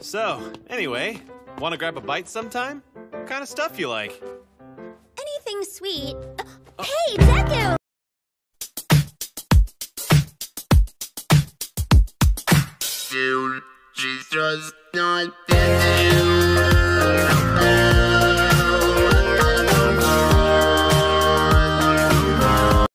So, anyway, want to grab a bite sometime? What kind of stuff you like? Anything sweet. Uh, Hey, Deku! Dude, she's just not dead.